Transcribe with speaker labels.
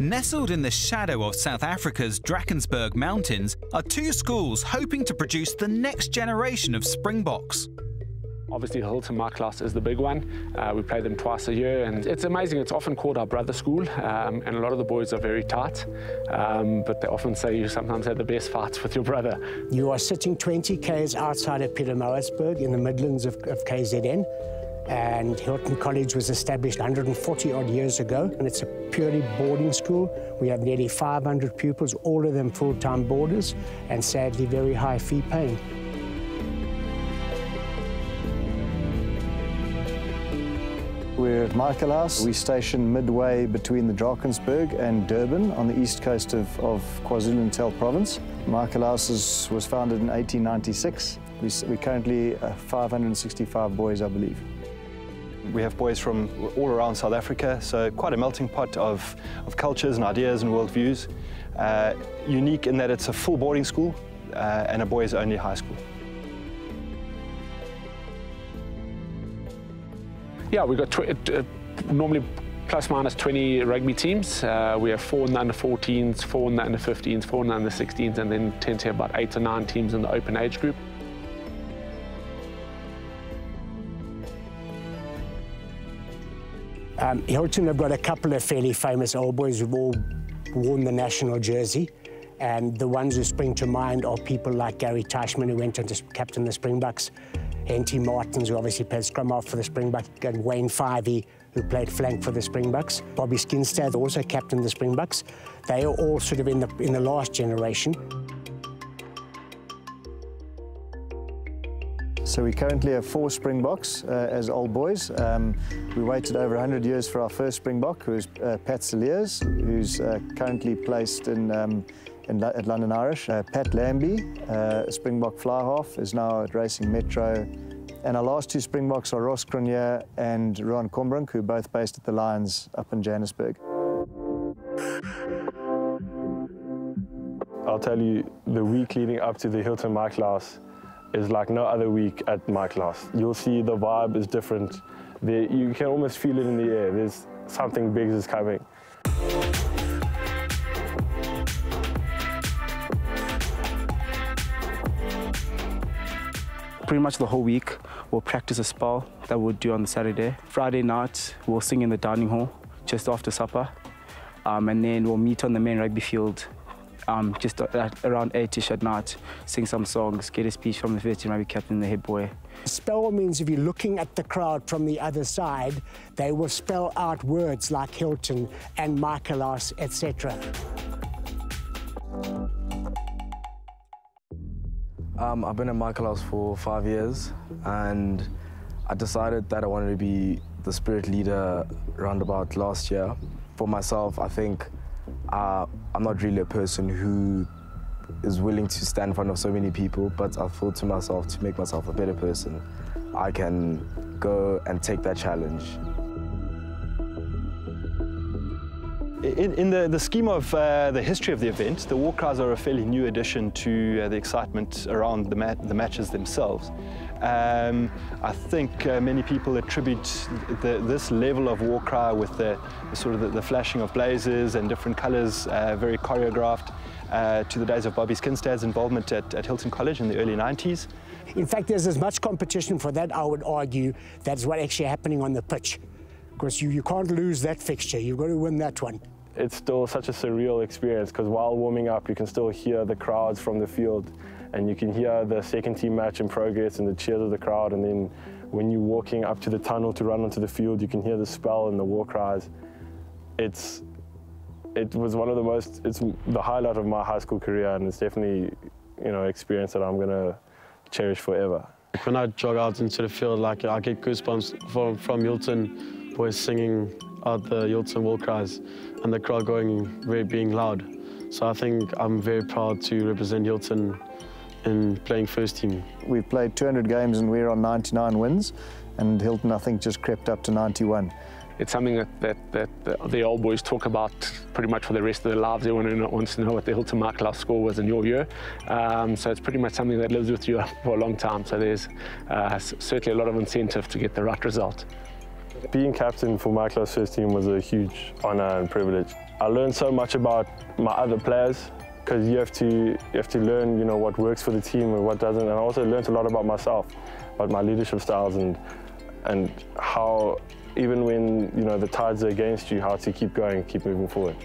Speaker 1: Nestled in the shadow of South Africa's Drakensberg Mountains are two schools hoping to produce the next generation of Springboks.
Speaker 2: Obviously, Hilton Michaelhouse is the big one. Uh, we play them twice a year, and it's amazing. It's often called our brother school, um, and a lot of the boys are very tight. Um, but they often say you sometimes have the best fights with your brother.
Speaker 3: You are sitting 20 k's outside of Pietermaritzburg in the Midlands of, of KZN. And Hilton College was established 140 odd years ago, and it's a purely boarding school. We have nearly 500 pupils, all of them full-time boarders, and sadly very high fee paying.
Speaker 4: We're at Michaelhouse. We stationed midway between the Drakensberg and Durban on the east coast of, of KwaZulu-Natal province. Michaelhouse was founded in 1896. We, we currently uh, 565 boys, I believe. We have boys from all around South Africa, so quite a melting pot of, of cultures and ideas and worldviews. Uh, unique in that it's a full boarding school uh, and a boys-only high school.
Speaker 2: Yeah, we've got uh, normally plus minus 20 rugby teams. Uh, we have four in the under 14s, four in the under 15s, four in the under 16s, and then tend to have about eight or nine teams in the open age group.
Speaker 3: Um, Hilton have got a couple of fairly famous old boys who've all worn the national jersey. And the ones who spring to mind are people like Gary Teichmann, who went on to captain the Springboks, Hentie Martens, who obviously played scrum half for the Springboks, and Wayne Fyvie, who played flank for the Springboks. Bobby Skinstad also captained the Springboks. They are all sort of in the, in the last generation.
Speaker 4: So we currently have four Springboks uh, as old boys. Um, we waited over 100 years for our first Springbok, who's uh, Pat Cilliers, who's uh, currently placed in, um, in at London Irish. Uh, Pat Lambie, uh, Springbok fly half, is now at Racing Metro. And our last two Springboks are Ross Cronje and Ruan Combrinck, who are both based at the Lions up in Johannesburg.
Speaker 5: I'll tell you, the week leading up to the Hilton Michaelhouse is like no other week at Michaelhouse. You'll see the vibe is different. You can almost feel it in the air. There's something big is coming.
Speaker 6: Pretty much the whole week, we'll practice a spell that we'll do on the Saturday. Friday night, we'll sing in the dining hall just after supper. Um, and then we'll meet on the main rugby field um, just at around 8ish at night, sing some songs, get a speech from the first team rugby captain, the head boy.
Speaker 3: Spell means if you're looking at the crowd from the other side, they will spell out words like Hilton and Michaelhouse, etc.
Speaker 7: Um, I've been at Michaelhouse for five years, and I decided that I wanted to be the spirit leader roundabout last year. For myself, I think uh, I'm not really a person who is willing to stand in front of so many people, but I thought to myself, to make myself a better person, I can go and take that challenge.
Speaker 4: In, in the, the, scheme of uh, the history of the event, the war cries are a fairly new addition to uh, the excitement around the, mat the matches themselves. Um, I think uh, many people attribute the, this level of war cry with the, the sort of the, the, flashing of blazers and different colours, uh, very choreographed, uh, to the days of Bobby Skinstad's involvement at, at Hilton College in the early 90s.
Speaker 3: In fact, there's as much competition for that, I would argue, that's what actually happening on the pitch because you, you can't lose that fixture. You've got to win that one.
Speaker 5: It's still such a surreal experience because while warming up, you can still hear the crowds from the field and you can hear the second team match in progress and the cheers of the crowd. And then when you're walking up to the tunnel to run onto the field, you can hear the spell and the war cries. It's, it was one of the most, it's the highlight of my high school career and it's definitely, you know, experience that I'm going to cherish forever.
Speaker 8: When I jog out into the field, like I get goosebumps from, from Hilton boys singing out the Hilton war cries and the crowd going, very being loud. So I think I'm very proud to represent Hilton in playing first team.
Speaker 4: We've played 200 games and we're on 99 wins, and Hilton, I think, just crept up to 91.
Speaker 2: It's something that, that, that the old boys talk about pretty much for the rest of their lives. Everyone wants to know what the Hilton Michaelhouse score was in your year. Um, so it's pretty much something that lives with you for a long time. So there's uh, certainly a lot of incentive to get the right result.
Speaker 5: Being captain for Michaelhouse first team was a huge honour and privilege. I learned so much about my other players because you have to you have to learn you know what works for the team and what doesn't and I also learned a lot about myself about my leadership styles and and how even when you know the tides are against you how to keep going keep moving forward